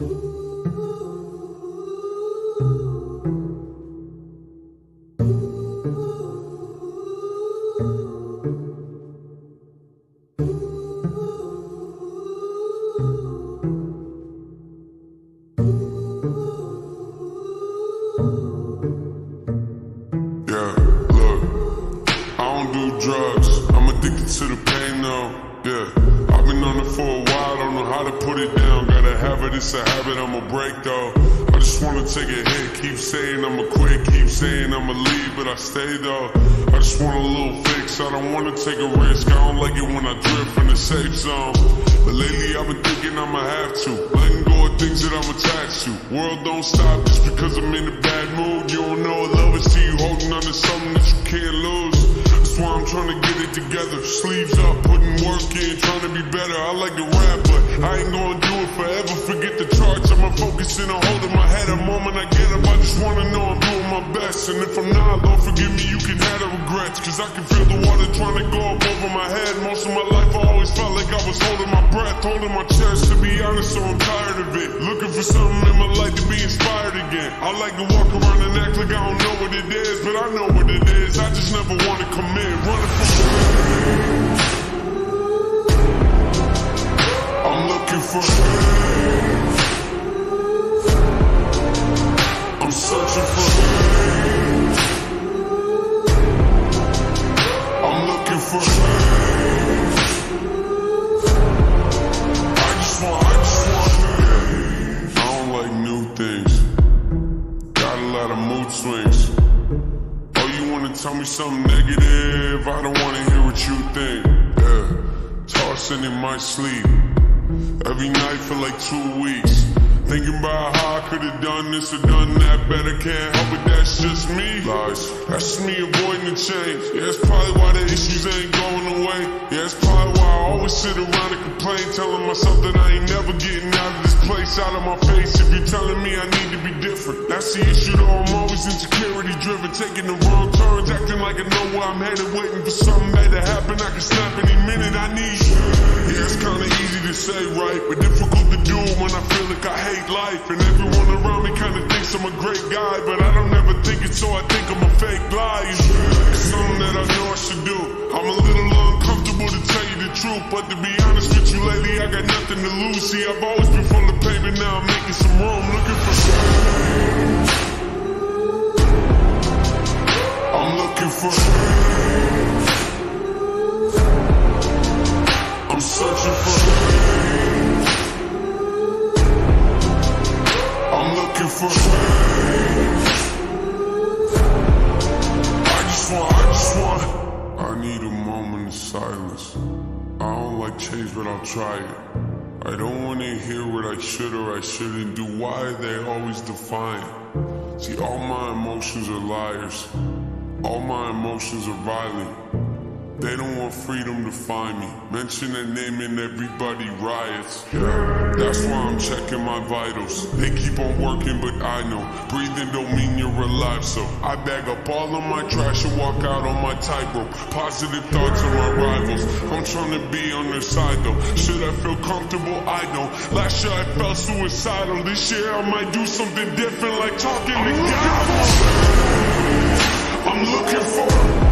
Yeah, It, it's a habit, I'ma break though. I just wanna take a hit, keep saying I'ma quit, keep saying I'ma leave, but I stay though. I just want a little fix, I don't wanna take a risk. I don't like it when I drift from the safe zone. But lately I've been thinking I'ma have to. Letting go of things that I'm attached to. World don't stop just because I'm in a bad mood. You don't know I love is till you holding on to something that you can't lose. Why I'm trying to get it together. Sleeves up, putting work in, trying to be better. I like to rap, but I ain't gonna do it forever. Forget the charts, I'm focusing on holding my head. A moment I get up, I just wanna know I'm doing my best. And if I'm not, Lord forgive me, you can have the regrets. Cause I can feel the water trying to go up over my head. Most of my life I always felt like I was holding my breath, holding my chest. To be honest, so I'm tired of it. Looking for something in my life to be inspired again. I like to walk around and act like I don't know what it is, but I know what it is. I just never wanna commit. Running from tell me something negative? I don't wanna hear what you think. Yeah, tossing in my sleep. Every night for like two weeks. Thinking about how I could've done this or done that better. Can't help it, that's just me. Lies. That's me avoiding the change. Yeah, that's probably why the issues ain't going away. Yeah, that's probably why I always sit around and complain. Telling myself that I ain't never getting out of this place, out of my face. If you're telling me I need to be different, that's the issue though. I'm always insecurity driven, taking the like I know where I'm headed, waiting for something bad to happen. I can snap any minute I need. Yeah, it's kinda easy to say, right? But difficult to do when I feel like I hate life. And everyone around me kinda thinks I'm a great guy, but I don't ever think it, so I think I'm a fake lie. It's something that I know I should do. I'm a little uncomfortable to tell you the truth, but to be honest with you lately, I got nothing to lose. See, I've always been full of but now I'm making some room, looking for change. I'm looking for. I just want, I just want. I need a moment of silence. I don't like change, but I'll try it. I don't want to hear what I should or I shouldn't do. Why are they always defiant? See, all my emotions are liars. All my emotions are violent. They don't want freedom to find me. Mention a name and everybody riots. That's why I'm checking my vitals. They keep on working, but I know breathing don't mean you're alive. So I bag up all of my trash and walk out on my tightrope. Positive thoughts of my rivals. I'm trying to be on their side though. Should I feel comfortable? I don't. Last year I felt suicidal. This year I might do something different, like talking to God. I'm searching for. I'm looking for.